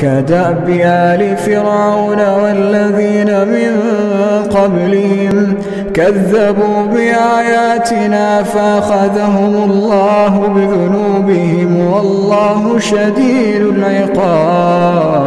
كدأب آل فرعون والذين من قبلهم كذبوا بآياتنا فأخذهم الله بذنوبهم والله شديد العقاب.